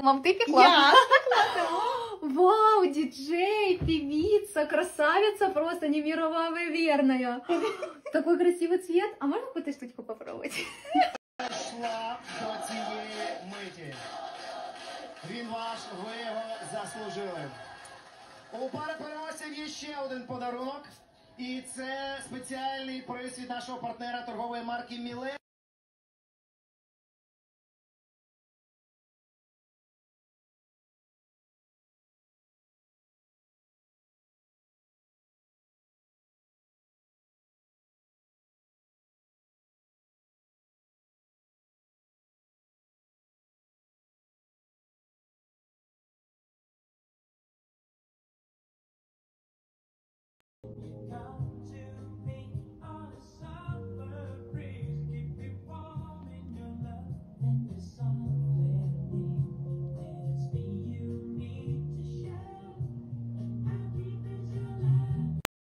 Мам, ты пекла? Я Вау, диджей, певица, красавица, просто невероятная. Такой красивый цвет. А можно какую-то штучку попробовать? Він ваш, ви його заслужили. У пари переможців є ще один подарунок. І це спеціальний приз від нашого партнера торгової марки Міле.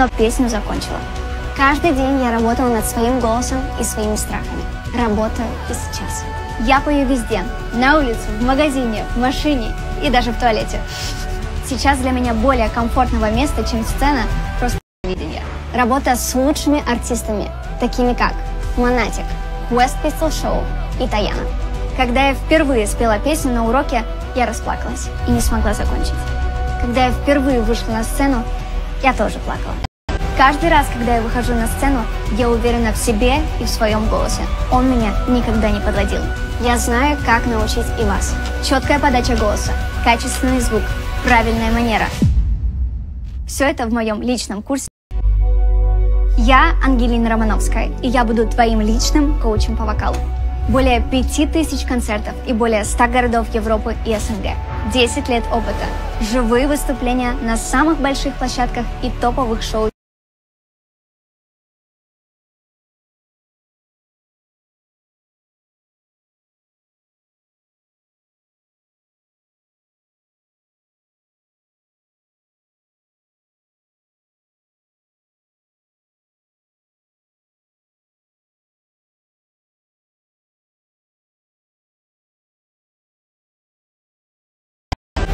Но песню закончила. Каждый день я работала над своим голосом и своими страхами. Работаю и сейчас. Я пою везде. На улице, в магазине, в машине и даже в туалете. Сейчас для меня более комфортного места, чем сцена, просто видение. Работа с лучшими артистами, такими как Монатик, West Pistol Show и Таяна. Когда я впервые спела песню на уроке, я расплакалась и не смогла закончить. Когда я впервые вышла на сцену, я тоже плакала. Каждый раз, когда я выхожу на сцену, я уверена в себе и в своем голосе. Он меня никогда не подводил. Я знаю, как научить и вас. Четкая подача голоса, качественный звук, правильная манера. Все это в моем личном курсе. Я Ангелина Романовская, и я буду твоим личным коучем по вокалу. Более 5000 концертов и более 100 городов Европы и СНГ. 10 лет опыта. Живые выступления на самых больших площадках и топовых шоу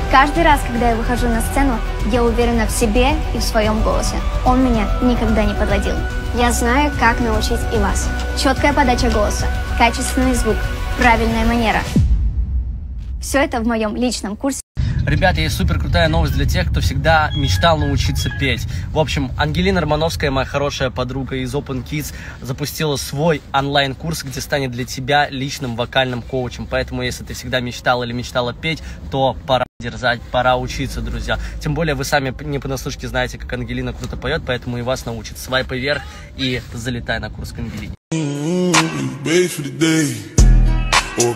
Каждый раз, когда я выхожу на сцену, я уверена в себе и в своем голосе. Он меня никогда не подводил. Я знаю, как научить и вас. Четкая подача голоса, качественный звук, правильная манера. Все это в моем личном курсе. Ребята, есть супер крутая новость для тех, кто всегда мечтал научиться петь. В общем, Ангелина Романовская, моя хорошая подруга из Open Kids, запустила свой онлайн-курс, где станет для тебя личным вокальным коучем. Поэтому, если ты всегда мечтал или мечтала петь, то пора дерзать, пора учиться, друзья. Тем более, вы сами не понаслышке знаете, как Ангелина круто поет, поэтому и вас научит. Свайпай вверх и залетай на курс к Ангелине. Mm, you bathe for the day or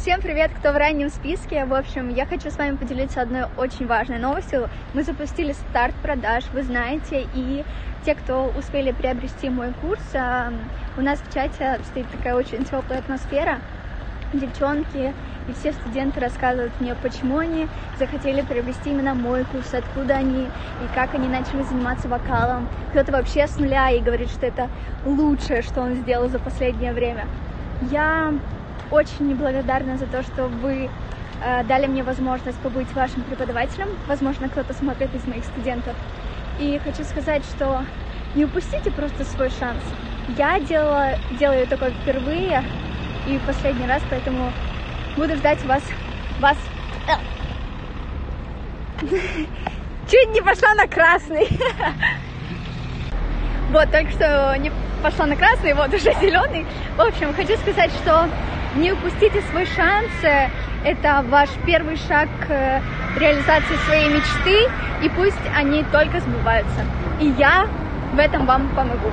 Всем привет, кто в раннем списке. В общем, я хочу с вами поделиться одной очень важной новостью. Мы запустили старт продаж, вы знаете, и те, кто успели приобрести мой курс, а, у нас в чате стоит такая очень теплая атмосфера. Девчонки и все студенты рассказывают мне, почему они захотели приобрести именно мой курс, откуда они и как они начали заниматься вокалом. Кто-то вообще с нуля и говорит, что это лучшее, что он сделал за последнее время. Я очень неблагодарна за то, что вы э, дали мне возможность побыть вашим преподавателем. Возможно, кто-то смотрит из моих студентов. И хочу сказать, что не упустите просто свой шанс. Я делала, делаю такое впервые и в последний раз, поэтому буду ждать вас, вас. Чуть не пошла на красный. Вот, только что не пошла на красный, вот уже зеленый. В общем, хочу сказать, что не упустите свой шанс. Это ваш первый шаг к реализации своей мечты, и пусть они только сбываются. И я в этом вам помогу.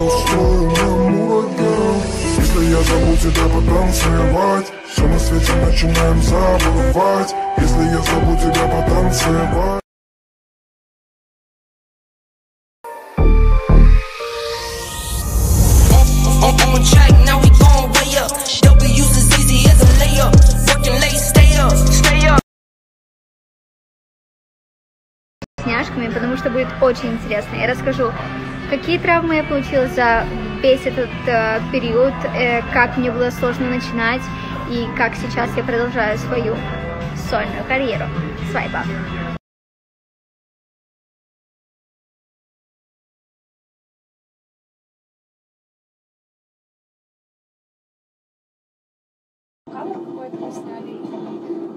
Если я зову тебя потанцевать Все на свете начинаем забывать Если я зову тебя потанцевать потому что будет очень интересно. Я расскажу, какие травмы я получила за весь этот э, период, э, как мне было сложно начинать и как сейчас я продолжаю свою сольную карьеру. Свайпа. кавер какой-то мы сняли,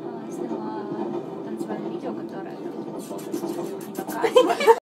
а, сняла танцевальное видео, которое там полностью не показывает.